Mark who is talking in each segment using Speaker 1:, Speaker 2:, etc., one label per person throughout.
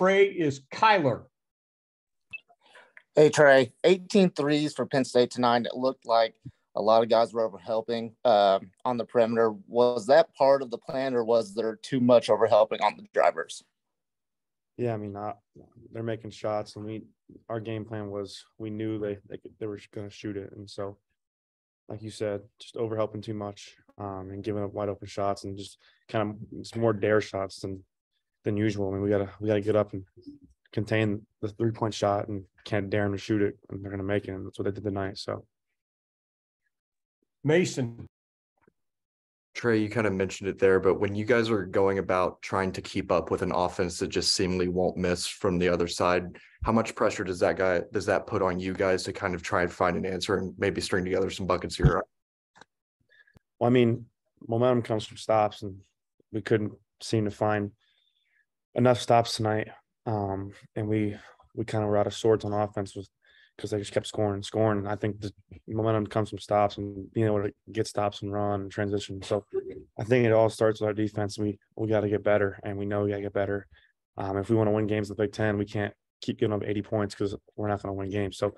Speaker 1: fray is Kyler.
Speaker 2: Hey, Trey, 18 threes for Penn State tonight. It looked like a lot of guys were over helping uh, on the perimeter. Was that part of the plan, or was there too much over helping on the drivers?
Speaker 3: Yeah, I mean, not, they're making shots, and we our game plan was we knew they they, they were going to shoot it, and so like you said, just over helping too much um, and giving up wide open shots and just kind of it's more dare shots than than usual. I mean, we gotta we gotta get up and contain the three point shot and can't dare them to shoot it, and they're gonna make it. And that's what they did tonight. So
Speaker 1: Mason.
Speaker 4: Trey, you kind of mentioned it there, but when you guys are going about trying to keep up with an offense that just seemingly won't miss from the other side, how much pressure does that guy does that put on you guys to kind of try and find an answer and maybe string together some buckets here?
Speaker 3: Well, I mean, momentum comes from stops, and we couldn't seem to find enough stops tonight. Um, and we we kind of were out of sorts on offense because they just kept scoring and scoring. And I think the momentum comes from stops and being able to get stops and run and transition. So I think it all starts with our defense. We we got to get better, and we know we got to get better. Um, if we want to win games in the Big Ten, we can't keep giving up 80 points because we're not going to win games. So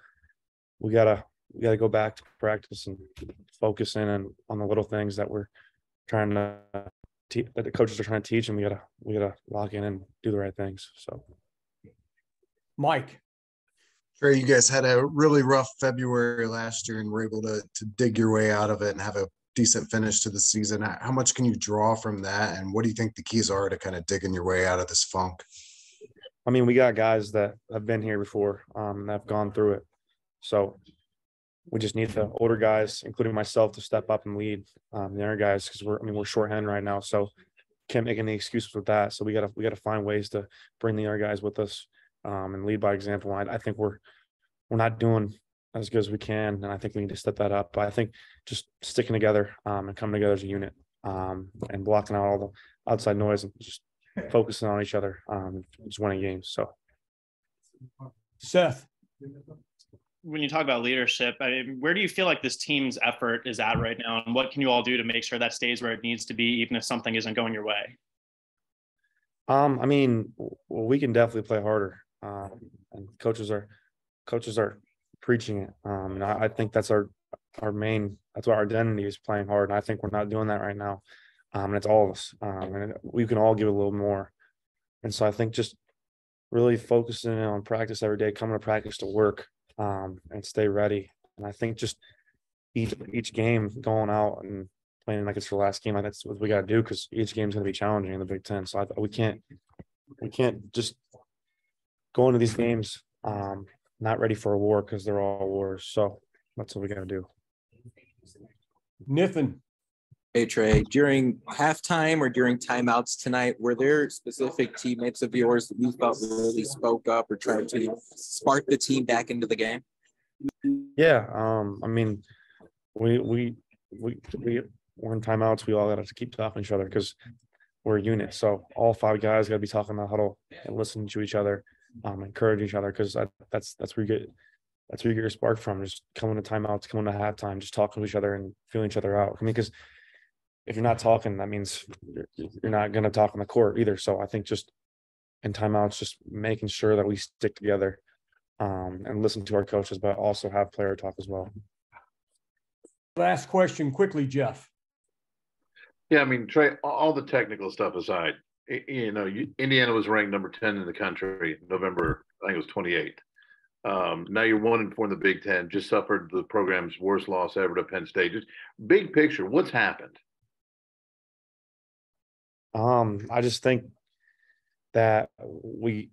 Speaker 3: we gotta we gotta go back to practice and focus in and on the little things that we're trying to te- that the coaches are trying to teach, and we gotta we gotta lock in and do the right things. So,
Speaker 1: Mike.
Speaker 5: Trey, you guys had a really rough February last year and were able to to dig your way out of it and have a decent finish to the season. How much can you draw from that, and what do you think the keys are to kind of digging your way out of this funk?
Speaker 3: I mean, we got guys that have been here before, um, that have gone through it. So we just need the older guys, including myself, to step up and lead um, the younger guys because we're, I mean, we're shorthand right now, so can't make any excuses with that. So we gotta we gotta find ways to bring the younger guys with us um, and lead by example. I, I think we're we're not doing as good as we can, and I think we need to step that up. But I think just sticking together um, and coming together as a unit um, and blocking out all the outside noise and just focusing on each other, um, just winning games. So,
Speaker 1: Seth.
Speaker 6: When you talk about leadership, I mean, where do you feel like this team's effort is at right now, and what can you all do to make sure that stays where it needs to be, even if something isn't going your way?
Speaker 3: Um, I mean, we can definitely play harder, um, and coaches are coaches are preaching it. Um, and I, I think that's our our main that's our identity is playing hard, and I think we're not doing that right now. Um, and it's all of us, um, and we can all give a little more. And so I think just really focusing on practice every day, coming to practice to work, um, and stay ready. And I think just each each game going out and playing like it's your last game, like that's what we got to do because each game's going to be challenging in the Big Ten. So I, we can't we can't just go into these games um, not ready for a war because they're all wars. So that's what we got to do.
Speaker 1: Niffin.
Speaker 7: Hey Trey, during halftime or during timeouts tonight, were there specific teammates of yours that you felt really spoke up or tried to spark the team back into the game?
Speaker 3: Yeah, um, I mean, we we we we we're in timeouts. We all got to keep talking to each other because we're a unit. So all five guys got to be talking in the huddle and listening to each other, um, encourage each other because that's that's where you get that's where you get your spark from. Just coming to timeouts, coming to halftime, just talking to each other and feeling each other out. I mean, because if you're not talking, that means you're, you're not going to talk on the court either. So I think just in timeouts, just making sure that we stick together um, and listen to our coaches, but also have player talk as well.
Speaker 1: Last question quickly, Jeff.
Speaker 8: Yeah, I mean, Trey, all the technical stuff aside, you know, Indiana was ranked number 10 in the country, November, I think it was 28. Um, now you're one and four in the Big Ten, just suffered the program's worst loss ever to Penn State. Just big picture, what's happened?
Speaker 3: Um, I just think that we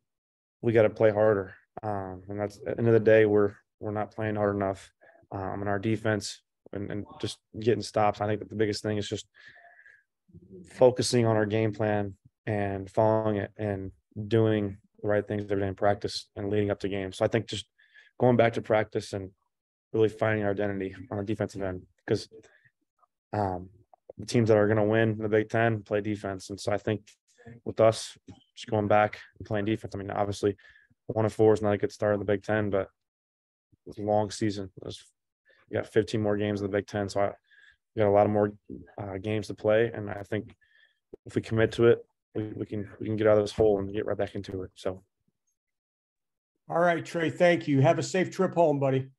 Speaker 3: we got to play harder, um, and that's at the end of the day we're we're not playing hard enough, um, and our defense and, and just getting stops. I think that the biggest thing is just focusing on our game plan and following it and doing the right things every day in practice and leading up to games. So I think just going back to practice and really finding our identity on the defensive end because um, the teams that are going to win the Big Ten play defense, and so I think with us just going back and playing defense. I mean, obviously, one of four is not a good start in the Big Ten, but it's a long season. There's you got 15 more games in the Big Ten, so I we got a lot of more uh, games to play, and I think if we commit to it, we, we can we can get out of this hole and get right back into it. So
Speaker 1: All right, Trey, thank you. Have a safe trip home, buddy.